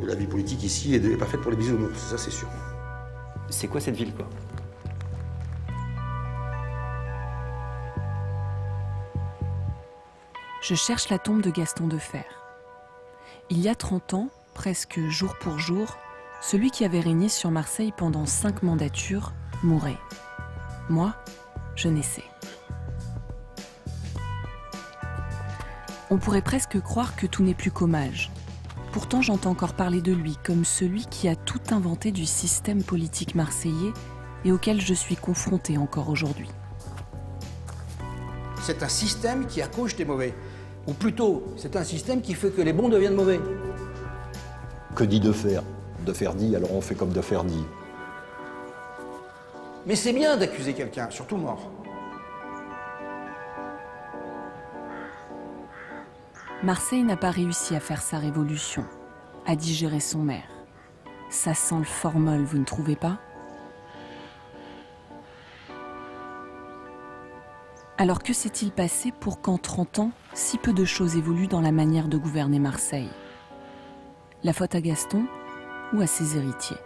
La vie politique ici n'est pas faite pour les bisounours, ça c'est sûr. C'est quoi cette ville, quoi? Je cherche la tombe de Gaston Defer. Il y a 30 ans, presque jour pour jour, celui qui avait régné sur Marseille pendant cinq mandatures mourait. Moi, je naissais. On pourrait presque croire que tout n'est plus qu'hommage. Pourtant, j'entends encore parler de lui comme celui qui a tout inventé du système politique marseillais et auquel je suis confronté encore aujourd'hui. C'est un système qui accouche des mauvais. Ou plutôt, c'est un système qui fait que les bons deviennent mauvais. Que dit de faire De faire dit, alors on fait comme de faire dit. Mais c'est bien d'accuser quelqu'un, surtout mort. Marseille n'a pas réussi à faire sa révolution, à digérer son maire. Ça sent le formol, vous ne trouvez pas? Alors que s'est-il passé pour qu'en 30 ans, si peu de choses évoluent dans la manière de gouverner Marseille? La faute à Gaston ou à ses héritiers?